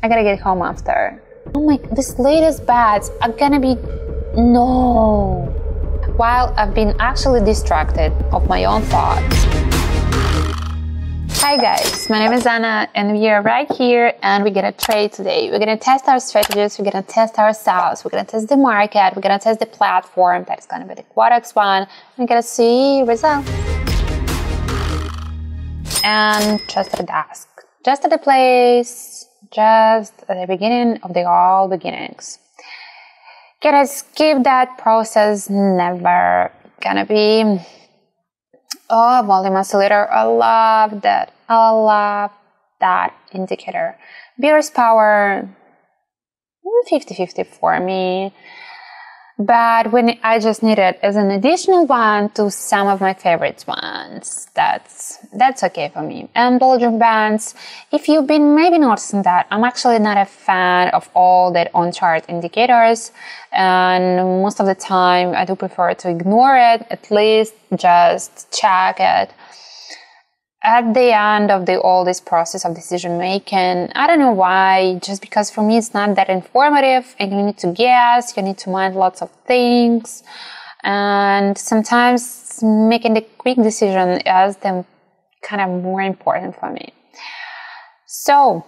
I gotta get home after. Oh my, these latest bats are gonna be, no. While I've been actually distracted of my own thoughts. Hi guys, my name is Anna and we are right here and we're gonna trade today. We're gonna test our strategies, we're gonna test ourselves, we're gonna test the market, we're gonna test the platform that's gonna be the Quotex one, we're gonna see results. And just at the desk, just at the place, just the beginning of the all beginnings. Gonna skip that process, never gonna be Oh, volume oscillator. I love that. I love that indicator. Bears power 50-50 for me. But when I just need it as an additional one to some of my favorite ones, that's that's okay for me. And Bollinger Bands, if you've been maybe noticing that, I'm actually not a fan of all that on-chart indicators, and most of the time I do prefer to ignore it. At least just check it at the end of the all this process of decision making i don't know why just because for me it's not that informative and you need to guess you need to mind lots of things. And sometimes making the quick decision is the kind of more important for me. So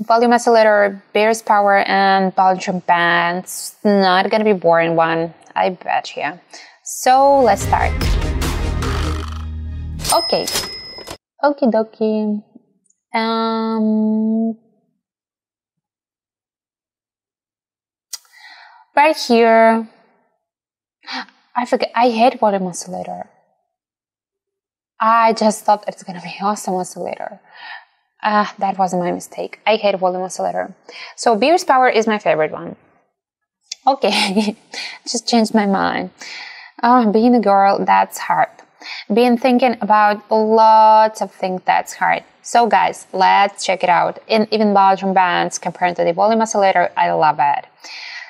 volume oscillator bears power and Bollinger bands not gonna be boring one i bet you so let's start. Okay Okie dokie. Um, right here, I forget, I hate volume oscillator. I just thought it's gonna be awesome oscillator. Ah, uh, that was my mistake. I hate volume oscillator. So Bears Power is my favorite one. Okay, just changed my mind. Oh, being a girl, that's hard been thinking about lots of things that's hard. So guys, let's check it out. In even Bollinger Bands compared to the volume oscillator, I love it.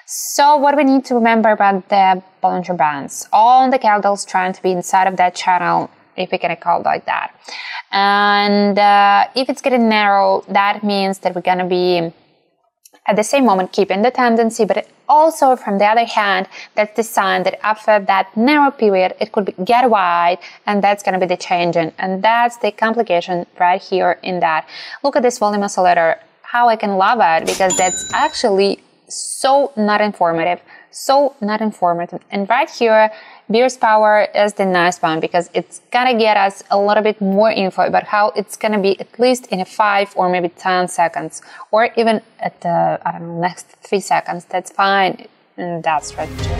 So what we need to remember about the Bollinger Bands, all the candles trying to be inside of that channel, if we can call it like that. And uh, if it's getting narrow, that means that we're gonna be at the same moment keeping the tendency, but also from the other hand, that's the sign that after that narrow period, it could be, get wide and that's going to be the changing. And that's the complication right here in that. Look at this volume oscillator, how I can love it because that's actually so not informative, so not informative. And right here, Bears Power is the nice one because it's gonna get us a little bit more info about how it's gonna be at least in a five or maybe 10 seconds or even at the, I don't know, next three seconds. That's fine in that strategy.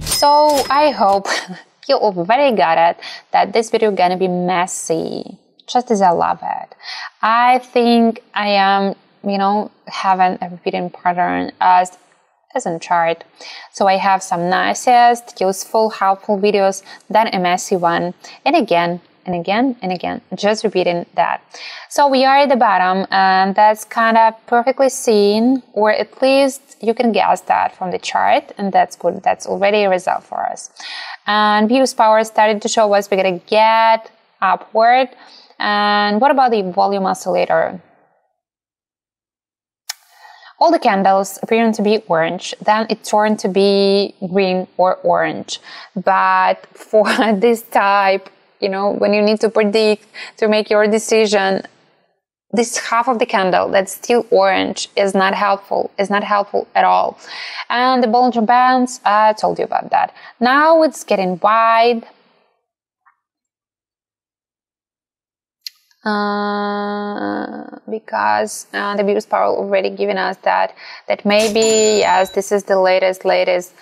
So I hope you already got it that this video gonna be messy just as I love it. I think I am, you know, having a repeating pattern as as in chart. So I have some nicest, useful, helpful videos, then a messy one, and again, and again, and again, just repeating that. So we are at the bottom, and that's kind of perfectly seen, or at least you can guess that from the chart, and that's good. That's already a result for us. And views power started to show us we're gonna get upward. And what about the volume oscillator? All the candles appearing to be orange, then it turned to be green or orange. But for this type, you know, when you need to predict to make your decision, this half of the candle that's still orange is not helpful, is not helpful at all. And the Bollinger Bands, I told you about that. Now it's getting wide, Uh, because uh, the Bears Power already given us that that maybe yes this is the latest latest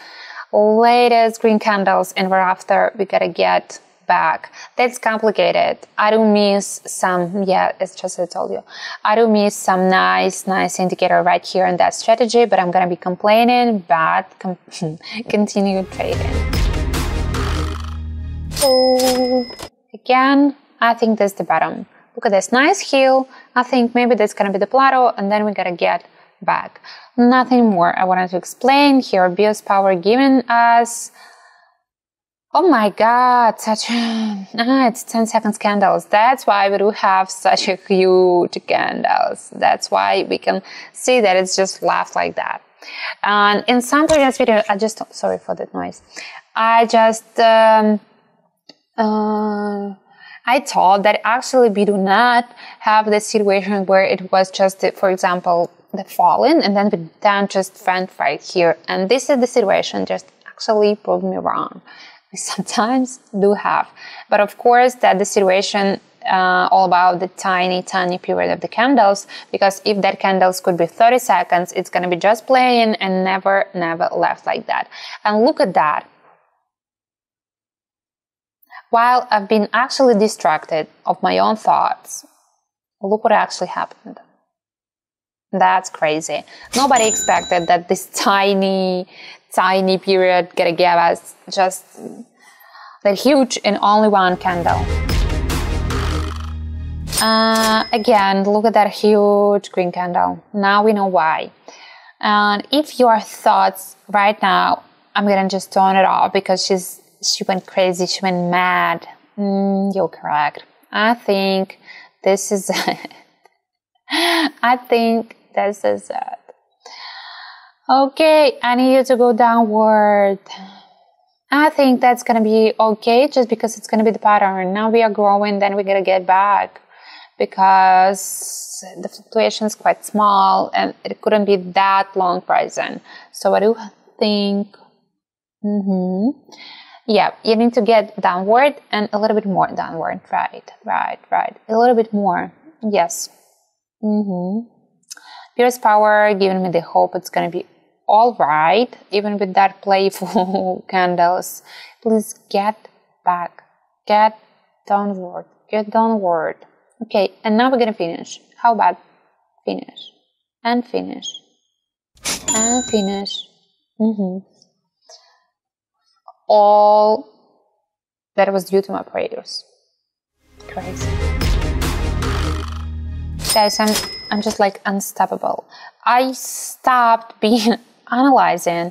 latest green candles and we're after we gotta get back. That's complicated. I don't miss some yeah it's just i told you. I don't miss some nice nice indicator right here in that strategy but i'm gonna be complaining but com- continue trading. So again i think that's the bottom look at this nice heel. I think maybe that's gonna be the plateau and then we gotta get back. Nothing more I wanted to explain here. Bears power giving us Oh my god, such ah, it's 10 seconds candles. That's why we do have such a huge candles. That's why we can see that it's just left like that. And in some previous video, I just, sorry for that noise. I just, um, uh, I thought that actually we do not have the situation where it was just, for example, the fallen and then we then just went right here. And this is the situation, just actually proved me wrong. We sometimes do have. But of course that the situation uh, all about the tiny, tiny period of the candles because if that candles could be 30 seconds, it's going to be just playing and never, never left like that. And look at that. While I've been actually distracted of my own thoughts, look what actually happened. That's crazy. Nobody expected that this tiny, tiny period gonna give us just that huge in only one candle. Uh, again, look at that huge green candle. Now we know why. And if your thoughts right now, I'm gonna just turn it off because she's she went crazy, she went mad. Mm, you're correct. I think this is it. I think this is it. Okay, I need you to go downward. I think that's gonna be okay just because it's gonna be the pattern. Now we are growing, then we're gonna get back because the fluctuation is quite small and it couldn't be that long present. So I do think, mm-hmm. Yeah, you need to get downward and a little bit more downward. Right, right, right. A little bit more. Yes. Mm-hmm. Purest power giving me the hope it's gonna be all right, even with that playful candles. Please get back, get downward, get downward. Okay, and now we're gonna finish. How about finish and finish and finish? Mm-hmm. All that was due to my prayers. Crazy. Guys, I'm I'm just like unstoppable. I stopped being analyzing.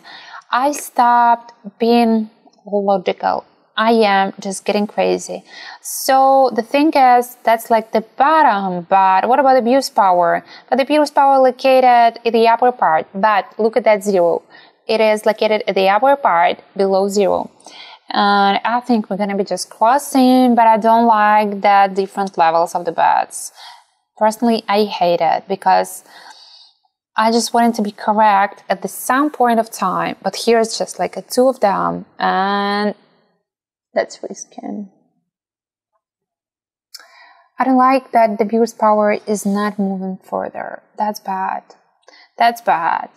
I stopped being logical. I am just getting crazy. So the thing is, that's like the bottom, but what about the Purest power? But the Purest power located in the upper part, but look at that zero. It is located at the upper part below zero. And I think we're gonna be just crossing, but I don't like the different levels of the beds. Personally, I hate it because I just wanted to be correct at the some point of time, but here it's just like a two of them and that's risky. I don't like that the Purest power is not moving further. That's bad. That's bad.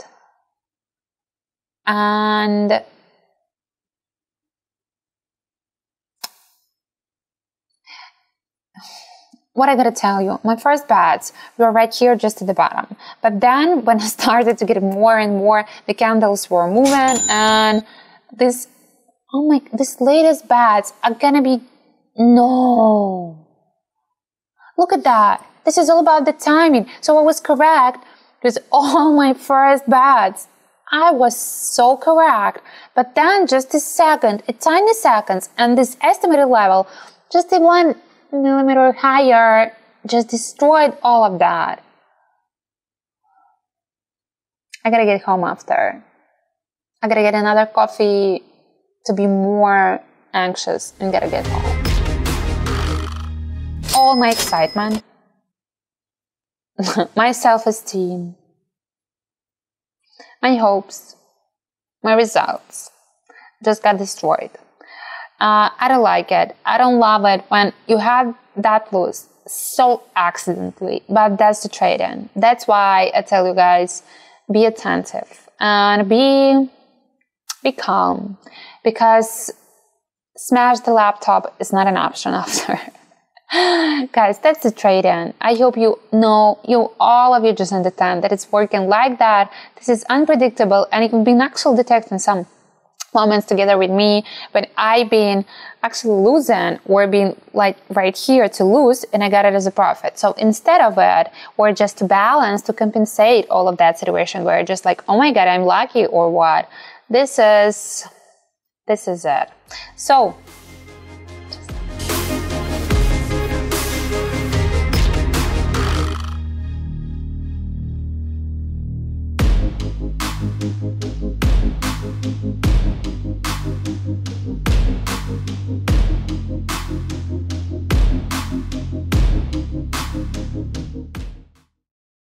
And what I gotta tell you, my first bets were right here just at the bottom. But then when I started to get more and more, the candles were moving and this oh my, this latest bats are gonna be, no. Look at that. This is all about the timing. So I was correct because all my first bats, I was so correct. But then just a second, a tiny seconds, and this estimated level, just a one millimeter higher, just destroyed all of that. I gotta get home after. I gotta get another coffee to be more anxious and gotta get home. All my excitement, my self esteem, my hopes, my results just got destroyed. Uh, I don't like it. I don't love it when you have that lose so accidentally, but that's the trade in. That's why I tell you guys be attentive and be be calm because smash the laptop is not an option after. Guys, that's the trade in. I hope you know, you all of you just understand that it's working like that. This is unpredictable and it been actually detecting some moments together with me when I've been actually losing or being like right here to lose and I got it as a profit. So instead of it, or just to balance, to compensate all of that situation where just like, oh my God, I'm lucky or what. This is this is it. So